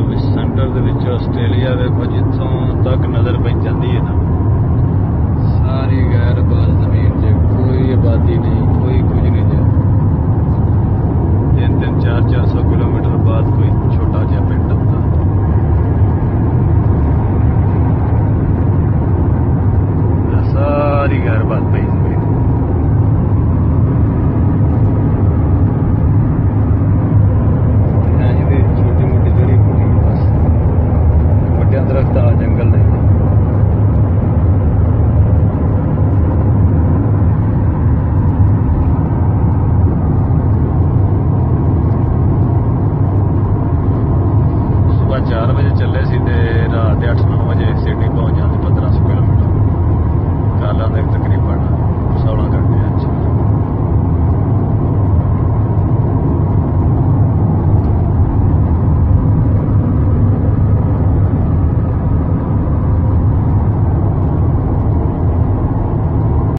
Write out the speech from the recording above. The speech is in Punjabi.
ਵਿਸ਼ ਸੈਂਟਰ ਦੇ ਵਿੱਚ ਆਸਟ੍ਰੇਲੀਆ ਵੇਖੋ ਜਿੱਥੋਂ ਤੱਕ ਨਜ਼ਰ ਪੈ ਜਾਂਦੀ ਹੈ ਨਾ ਸਾਰੀ ਗੈਰ ਬਾਜ਼ ਜ਼ਮੀਨ 'ਤੇ ਕੋਈ ਆਬਾਦੀ ਨਹੀਂ ਕੋਈ ਕੁਝ ਨਹੀਂ ਹੈ ਤਿੰਨ ਤਿੰਨ ਚਾਰ 400 ਕਿਲੋਮੀਟਰ ਬਾਅਦ ਕੋਈ ਛੋਟਾ ਜਿਹਾ ਪਿੰਡ ਆਉਂਦਾ ਸਾਰੀ ਗੈਰ ਬਾਜ਼ ਪਈ। रस्ता जंगल नहीं सुबह चार बजे चले सी